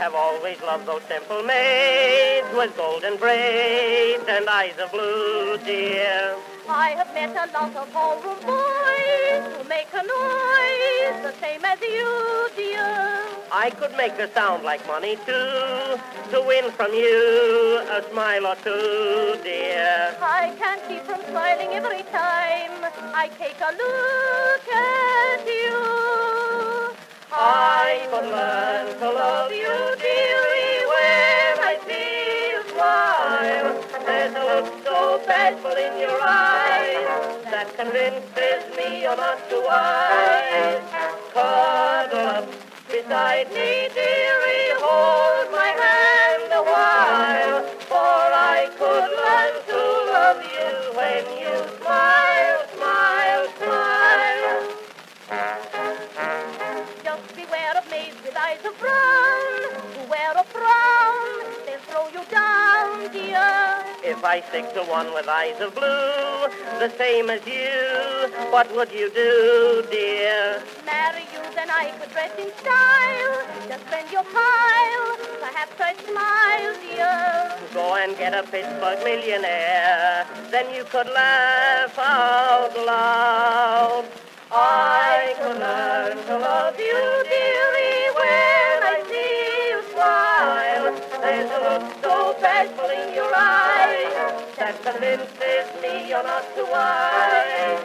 have always loved those simple maids with golden braids and eyes of blue, dear. I have met a lot of ballroom boys who make a noise the same as you, dear. I could make a sound like money too, to win from you a smile or two, dear. I can't keep from smiling every time I take a look so bashful in your eyes that convinces me you're not too wise. Cuddle up beside me, dearie, hold my hand a while, for I could learn to love you when you smile, smile, smile. Just beware of maids with eyes of brown who wear a If I stick to one with eyes of blue, the same as you, what would you do, dear? Marry you, then I could dress in style. Just spend your pile. Perhaps I'd smile, dear. Go and get a Pittsburgh millionaire, then you could laugh out loud. I could learn to love you, There's a look so bashful in your eyes that convinces me you're not too wise.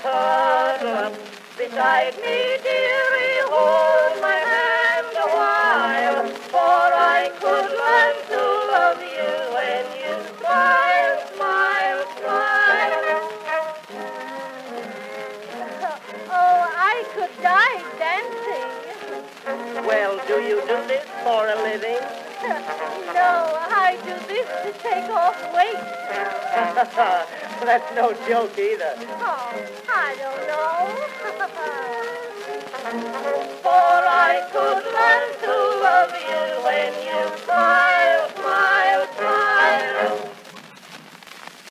Cuddle up beside me, dearie, hold my hand a while, for I could learn to love you when you smile, smile, smile. Oh, I could die dancing. Well, do you do this for a living? No, I do this to take off weight. That's no joke either. Oh, I don't know. For I could